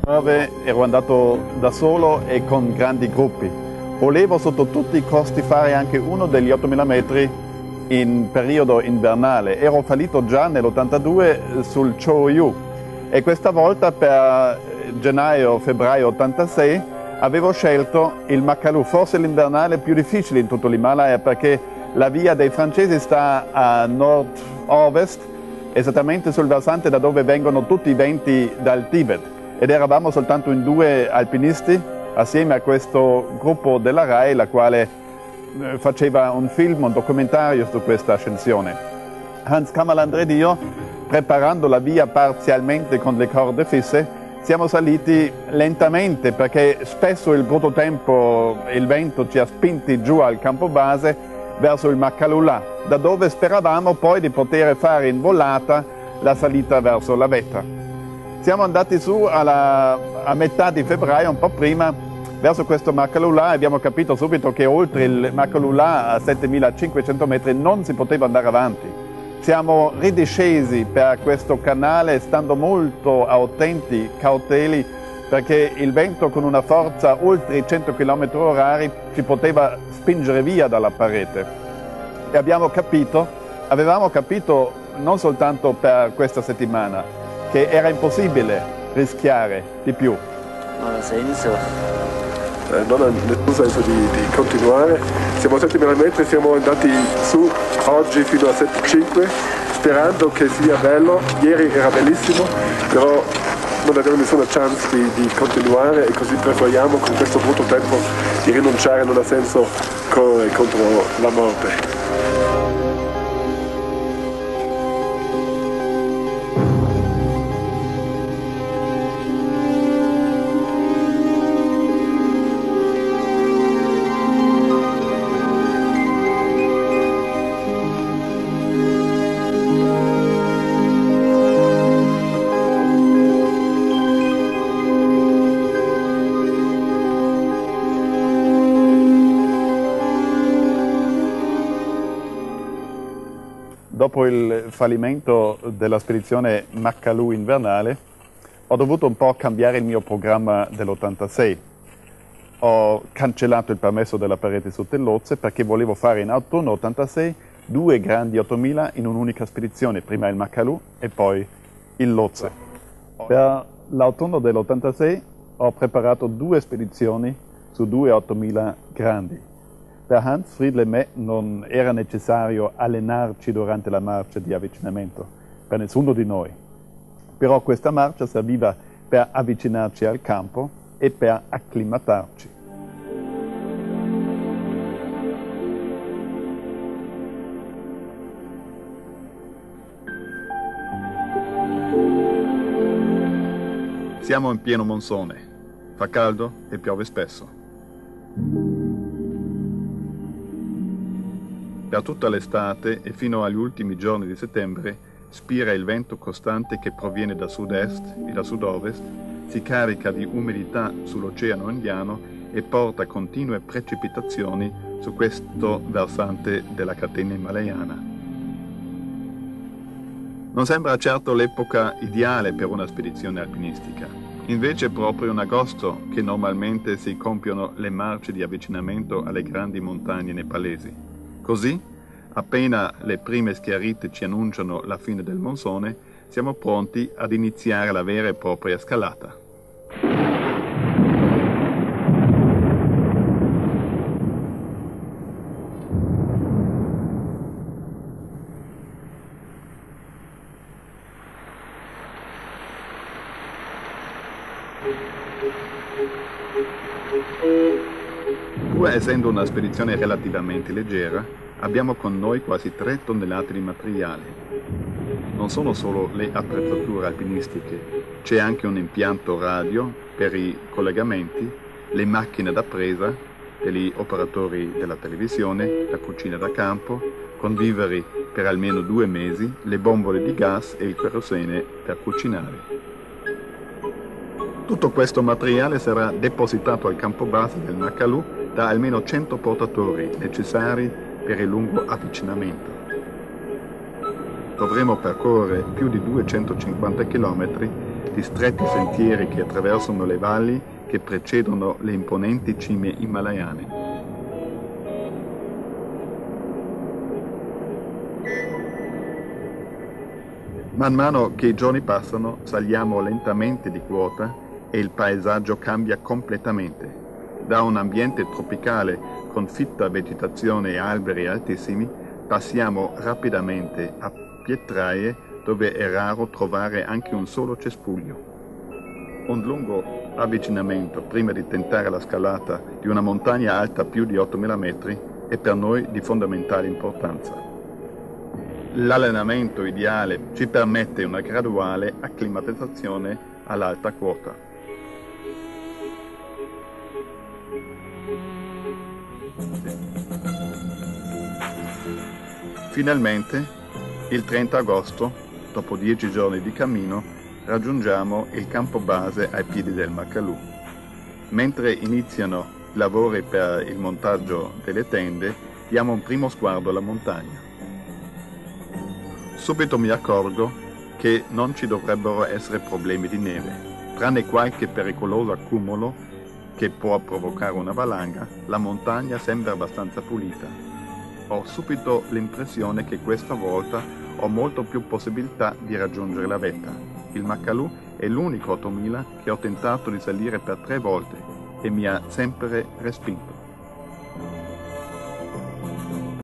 2009 ero andato da solo e con grandi gruppi. Volevo sotto tutti i costi fare anche uno degli 8000 metri in periodo invernale. Ero fallito già nell'82 sul Choyu e questa volta per gennaio-febbraio 86 avevo scelto il Makalu, forse l'invernale più difficile in tutto l'Himalaya perché la via dei francesi sta a nord-ovest, esattamente sul versante da dove vengono tutti i venti dal Tibet ed eravamo soltanto in due alpinisti assieme a questo gruppo della RAI, la quale eh, faceva un film, un documentario su questa ascensione. Hans Kammerland ed io, preparando la via parzialmente con le corde fisse, siamo saliti lentamente perché spesso il brutto tempo, il vento ci ha spinti giù al campo base verso il Maccalulà, da dove speravamo poi di poter fare in volata la salita verso la vetta. Siamo andati su alla, a metà di febbraio, un po' prima, verso questo Maccalulà e abbiamo capito subito che oltre il Maccalulà a 7500 metri non si poteva andare avanti. Siamo ridiscesi per questo canale stando molto attenti, cauteli, perché il vento con una forza oltre i 100 km orari ci poteva spingere via dalla parete. E abbiamo capito, avevamo capito non soltanto per questa settimana, che era impossibile rischiare di più. Non ha senso eh, non ha nessun senso di, di, continuare. Siamo 7.000 metri, siamo andati su oggi fino a 7.5 sperando che sia bello. Ieri era bellissimo, però non abbiamo nessuna chance di, di continuare e così preferiamo con questo brutto tempo di rinunciare, non ha senso correre contro la morte. Dopo il fallimento della spedizione Macalù invernale, ho dovuto un po' cambiare il mio programma dell'86. Ho cancellato il permesso della parete su Tellozze perché volevo fare in autunno 86 due grandi 8000 in un'unica spedizione, prima il Macalù e poi il Lozze. Per l'autunno dell'86 ho preparato due spedizioni su due 8000 grandi. Per Hans Friedle e me non era necessario allenarci durante la marcia di avvicinamento, per nessuno di noi. Però questa marcia serviva per avvicinarci al campo e per acclimatarci. Siamo in pieno monsone, fa caldo e piove spesso. Per tutta l'estate e fino agli ultimi giorni di settembre spira il vento costante che proviene da sud-est e da sud-ovest, si carica di umidità sull'Oceano Indiano e porta continue precipitazioni su questo versante della catena himalayana. Non sembra certo l'epoca ideale per una spedizione alpinistica. Invece è proprio in agosto che normalmente si compiono le marce di avvicinamento alle grandi montagne nepalesi. Così, appena le prime schiarite ci annunciano la fine del monsone, siamo pronti ad iniziare la vera e propria scalata. Pur essendo una spedizione relativamente leggera, abbiamo con noi quasi 3 tonnellate di materiale. Non sono solo le attrezzature alpinistiche, c'è anche un impianto radio per i collegamenti, le macchine da presa per gli operatori della televisione, la cucina da campo, conviveri per almeno due mesi, le bombole di gas e il kerosene per cucinare. Tutto questo materiale sarà depositato al campo base del Nakalu da almeno 100 portatori necessari per il lungo avvicinamento. Dovremo percorrere più di 250 km di stretti sentieri che attraversano le valli che precedono le imponenti cime himalayane. Man mano che i giorni passano saliamo lentamente di quota e il paesaggio cambia completamente. Da un ambiente tropicale con fitta vegetazione e alberi altissimi passiamo rapidamente a pietraie dove è raro trovare anche un solo cespuglio. Un lungo avvicinamento prima di tentare la scalata di una montagna alta più di 8.000 metri è per noi di fondamentale importanza. L'allenamento ideale ci permette una graduale acclimatizzazione all'alta quota. Finalmente, il 30 agosto, dopo dieci giorni di cammino, raggiungiamo il campo base ai piedi del Macalù. Mentre iniziano i lavori per il montaggio delle tende, diamo un primo sguardo alla montagna. Subito mi accorgo che non ci dovrebbero essere problemi di neve. Tranne qualche pericoloso accumulo che può provocare una valanga, la montagna sembra abbastanza pulita. Ho subito l'impressione che questa volta ho molto più possibilità di raggiungere la vetta. Il Macalù è l'unico 8000 che ho tentato di salire per tre volte e mi ha sempre respinto.